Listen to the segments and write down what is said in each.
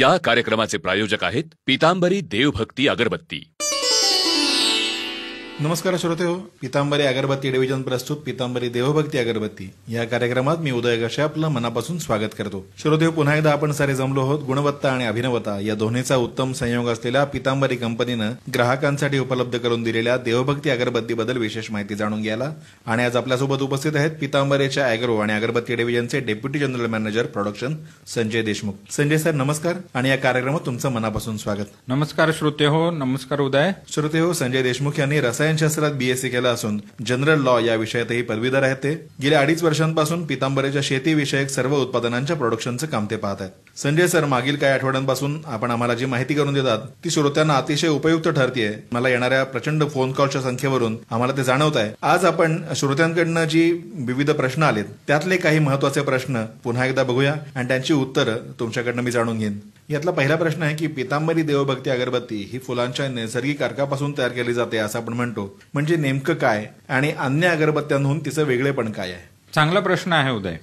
या कार्यक्रमाचे प्रायोजक आहेत पितांबरी देवभक्ती अगरबत्ती. नमस्कार श्रोते हो पितांबरी अगरबत्ती डिव्हिजन प्रस्तुत पितांबरी देवभक्ती अगरबत्ती. या कार्यक्रमात मी उदय कश्यप आपलं मनापासून स्वागत करतो. श्रोते हो, पुन्हा एकदा आपण सारे जमलो आहोत गुणवत्ता आणि अभिनवता. या दोन्हीचा उत्तम संयोग असलेल्या पितांबरी कंपनीनं ग्राहकांसाठी उपलब्ध करून दिलेल्या देवभक्ती अगरबत्तीबद्दल विशेष माहिती जाणून घ्यायला. आणि आज आपल्यासोबत उपस्थित आहेत पितांबरीच्या अॅग्रो आणि अगरबत्ती डिव्हिजनचे deputy general manager production Sanjay Deshmukh. Sanjay sir नमस्कार आणि या कार्यक्रमात तुमचं मनापासून स्वागत. नमस्कार श्रोते हो नमस्कार उदय. श्रोते हो संजय देशमुख यांनी रसायनशास्त्रात बीएससी केलं असून जनरल लॉ या विषयातही पदवीधर आहेत ते. गेल्या अडीच वर्षांपासून पितांबरेच्या शेतीविषयक सर्व उत्पादनांच्या प्रोडक्शनचं काम ते पाहत आहेत. संजय सर मागील काही आठवड्यांपासून आपण आम्हाला जी माहिती करून देतात ती श्रोत्यांना अतिशय उपयुक्त ठरतीये. मला येणाऱ्या प्रचंड फोन कॉलच्या संख्येवरून आम्हाला ते जाणवत आहे आज आपण श्रोत्यांकडनं जी विविध प्रश्न आलेत त्यातले काही महत्त्वाचे प्रश्न पुन्हा एकदा बघूया आणि त्यांची उत्तरं तुमच्याकडनं मी जाणून घेईन. यातला पहिला प्रश्न आहे की पितांबरी देवभक्ती अगरबत्ती ही फुलांच्या नैसर्गिक अर्कापासून तयार केली जाते असं आपण म्हणतो. म्हणजे नेमकं काय? आणि अन्य अगरबत्त्यांहून तिचं वेगळेपण काय आहे? चांगला प्रश्न आहे उदय.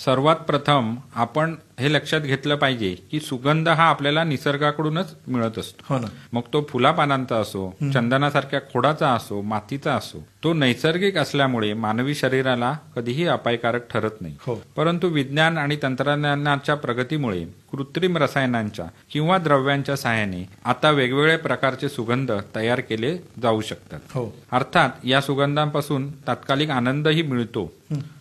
सर्वात प्रथम आपण हे लक्षात घेतलं पाहिजे की सुगंध हा आपल्याला निसर्गाकडूनच मिळत असतो. हो मग तो फुलापानांचा असो चंदनासारख्या खोडाचा असो मातीचा असो तो नैसर्गिक असल्यामुळे मानवी शरीराला कधीही अपायकारक ठरत नाही. हो. परंतु विज्ञान आणि तंत्रज्ञानाच्या प्रगतीमुळे कृत्रिम रसायनांच्या किंवा द्रव्यांच्या सहाय्याने आता वेगवेगळ्या प्रकारचे सुगंध तयार केले जाऊ शकतात. हो. अर्थात या सुगंधांपासून तात्कालिक आनंदही मिळतो.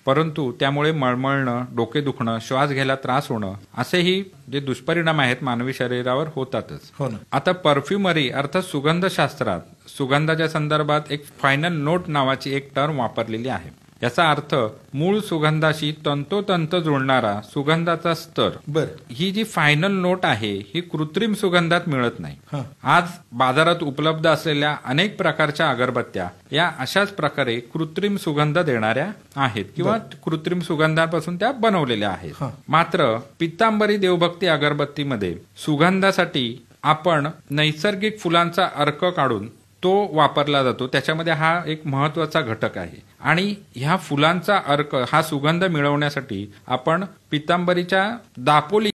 परंतु त्यामुळे मळमळणं डोके दुखणं श्वास घ्यायला त्रास होणं असेही जे दुष्परिणाम आहेत मानवी शरीरावर होतातच. हो ना. आता परफ्युमरी अर्थात सुगंधशास्त्रात सुगंधाच्या संदर्भात एक फायनल नोट नावाची एक टर्म वापरलेली आहे. याचा अर्थ मूळ सुगंधाशी तंतोतंत जुळणारा सुगंधाचा स्तर. बर. ही जी फायनल नोट आहे ही कृत्रिम सुगंधात मिळत नाही. आज बाजारात उपलब्ध असलेल्या अनेक प्रकारच्या अगरबत्त्या या अशाच प्रकारे कृत्रिम सुगंध देणाऱ्या आहेत किंवा कृत्रिम सुगंधापासून त्या बनवलेल्या आहेत. मात्र पित्तांबरी देवभक्ती अगरबत्तीमध्ये सुगंधासाठी आपण नैसर्गिक फुलांचा अर्क काढून तो वापरला जातो. त्याच्यामध्ये हा एक महत्त्वाचा घटक आहे. आणि ह्या फुलांचा अर्क हा सुगंध मिळवण्यासाठी आपण पितांबरीच्या दापोली